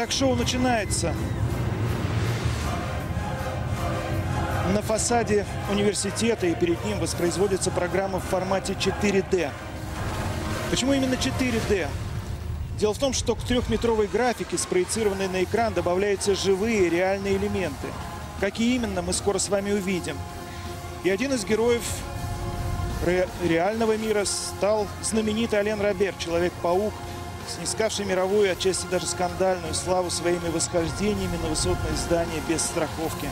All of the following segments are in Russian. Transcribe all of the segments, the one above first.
Итак, шоу начинается. На фасаде университета и перед ним воспроизводится программа в формате 4D. Почему именно 4D? Дело в том, что к трехметровой графике, спроецированной на экран, добавляются живые реальные элементы. Какие именно, мы скоро с вами увидим. И один из героев ре реального мира стал знаменитый Ален Робер, Человек-паук, снискавший мировую, отчасти даже скандальную славу своими восхождениями на высотные здания без страховки.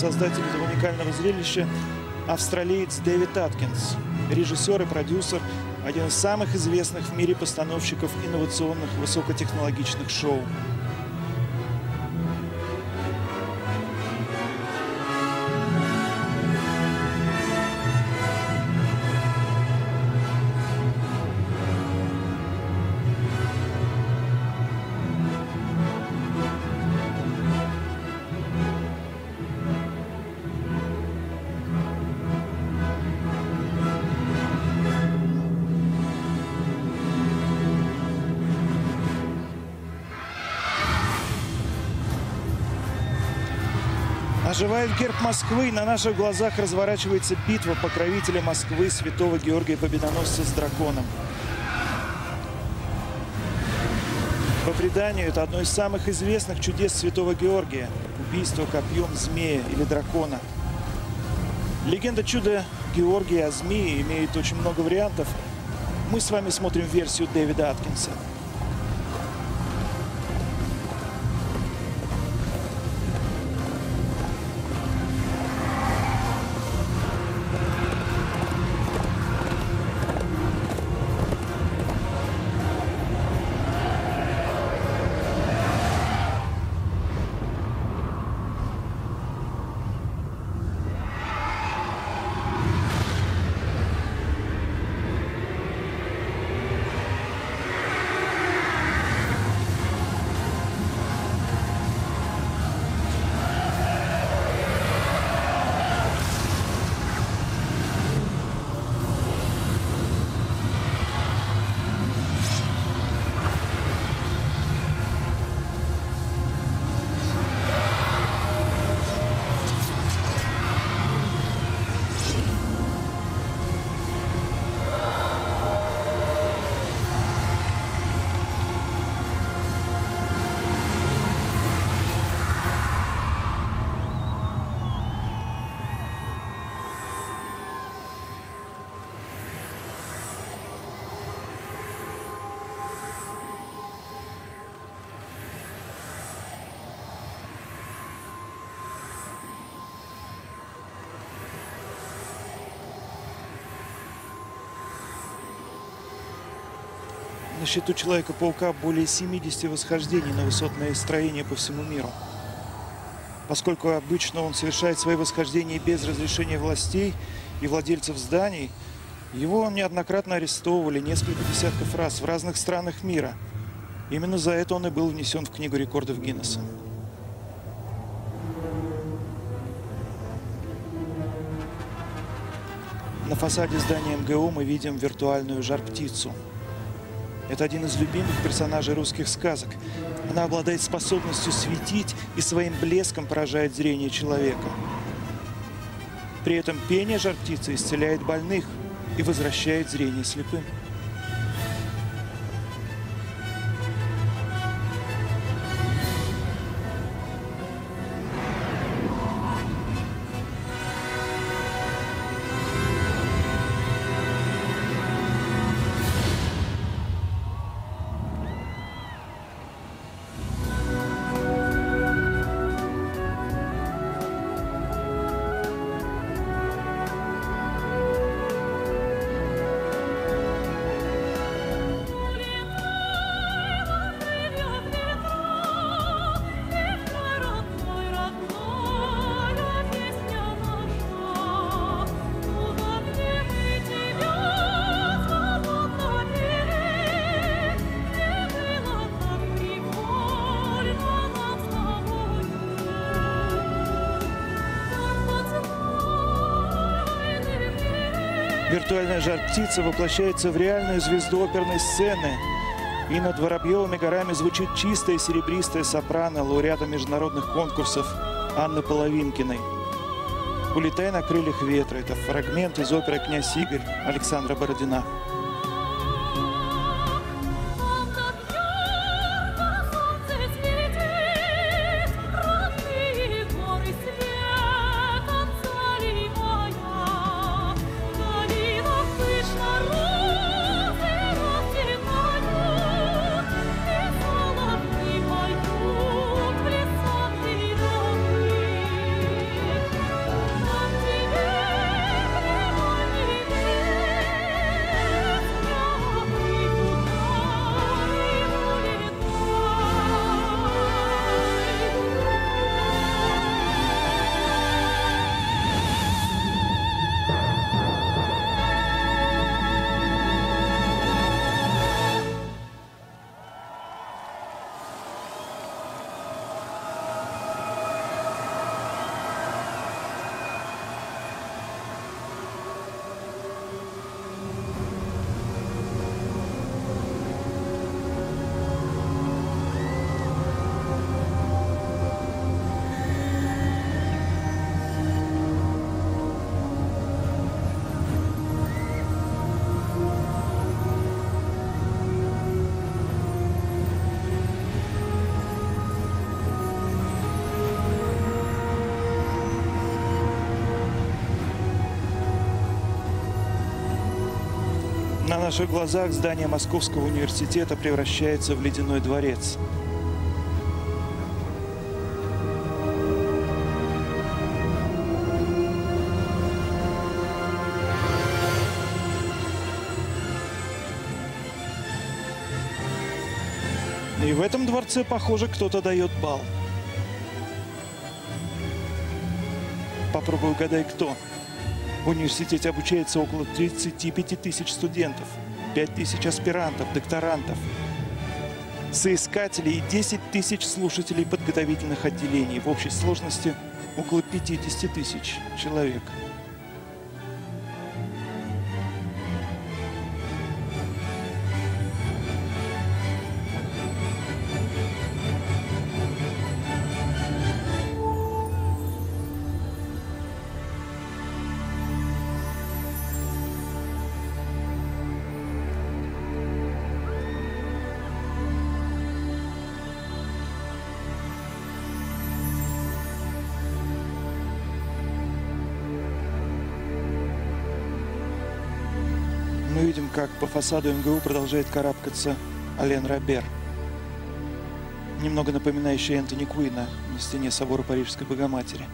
Создатель этого уникального зрелища австралиец Дэвид Аткинс, режиссер и продюсер, один из самых известных в мире постановщиков инновационных высокотехнологичных шоу. Оживает герб Москвы, на наших глазах разворачивается битва покровителя Москвы святого Георгия Победоносца с драконом. По преданию, это одно из самых известных чудес святого Георгия – убийство копьем змея или дракона. Легенда чуда Георгия о змее имеет очень много вариантов. Мы с вами смотрим версию Дэвида Аткинса. На счету Человека-паука более 70 восхождений на высотное строение по всему миру. Поскольку обычно он совершает свои восхождения без разрешения властей и владельцев зданий, его неоднократно арестовывали несколько десятков раз в разных странах мира. Именно за это он и был внесен в Книгу рекордов Гиннесса. На фасаде здания МГУ мы видим виртуальную жар-птицу – это один из любимых персонажей русских сказок. Она обладает способностью светить и своим блеском поражает зрение человека. При этом пение жар птицы исцеляет больных и возвращает зрение слепым. Виртуальная жар-птица воплощается в реальную звезду оперной сцены. И над Воробьевыми горами звучит чистая серебристая сопрано лауреата международных конкурсов Анны Половинкиной. «Улетай на крыльях ветра» – это фрагмент из оперы «Князь Игорь» Александра Бородина. Наших глазах здание Московского университета превращается в ледяной дворец. И в этом дворце, похоже, кто-то дает бал. Попробуй угадай, кто. В университете обучается около 35 тысяч студентов, 5 тысяч аспирантов, докторантов, соискателей и 10 тысяч слушателей подготовительных отделений. В общей сложности около 50 тысяч человек. Видим, как по фасаду МГУ продолжает карабкаться Ален Робер. Немного напоминающий Энтони Куина на стене собора Парижской Богоматери.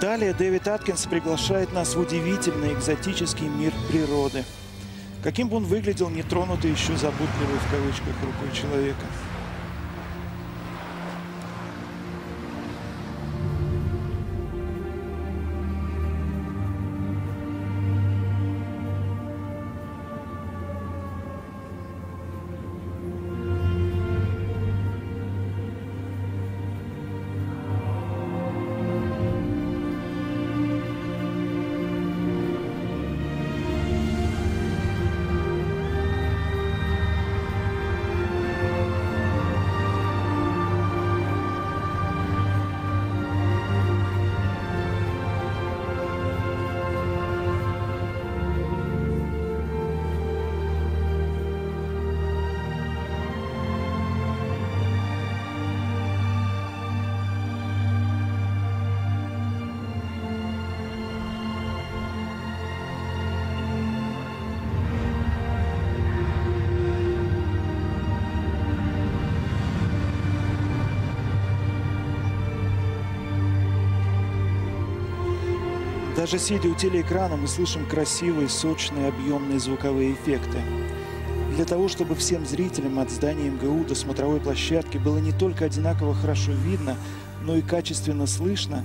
Далее Дэвид Аткинс приглашает нас в удивительный экзотический мир природы. Каким бы он выглядел, не тронутый еще заботливой в кавычках рукой человека. Даже сидя у телеэкрана, мы слышим красивые, сочные, объемные звуковые эффекты. Для того, чтобы всем зрителям от здания МГУ до смотровой площадки было не только одинаково хорошо видно, но и качественно слышно,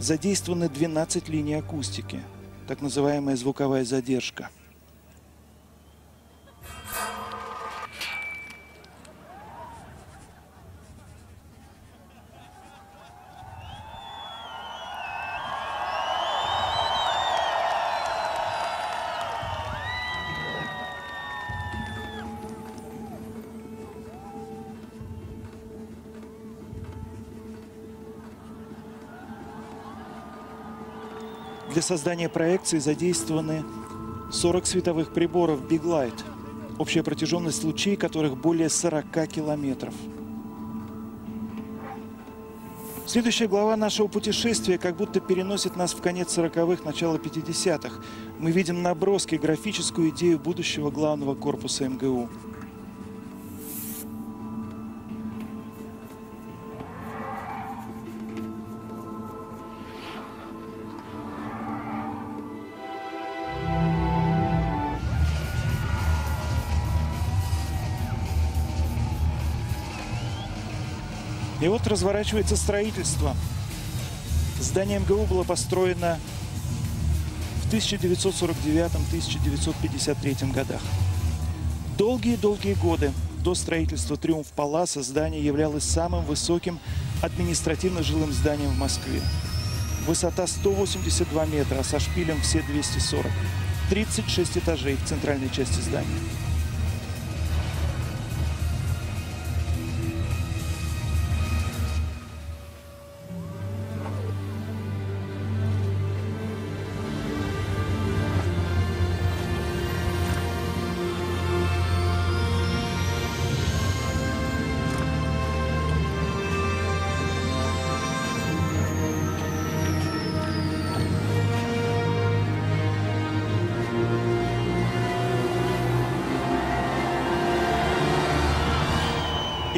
задействованы 12 линий акустики, так называемая звуковая задержка. Для создания проекции задействованы 40 световых приборов Big Light, общая протяженность лучей которых более 40 километров. Следующая глава нашего путешествия как будто переносит нас в конец 40-х, начало 50-х. Мы видим наброски, графическую идею будущего главного корпуса МГУ. Вот разворачивается строительство. Здание МГУ было построено в 1949-1953 годах. Долгие-долгие годы до строительства Триумф Паласа здание являлось самым высоким административно-жилым зданием в Москве. Высота 182 метра, а со шпилем все 240. 36 этажей в центральной части здания.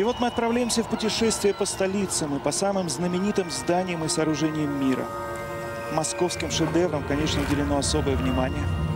Вот мы отправляемся в путешествие по столицам и по самым знаменитым зданиям и сооружениям мира. Московским шедеврам, конечно, уделено особое внимание –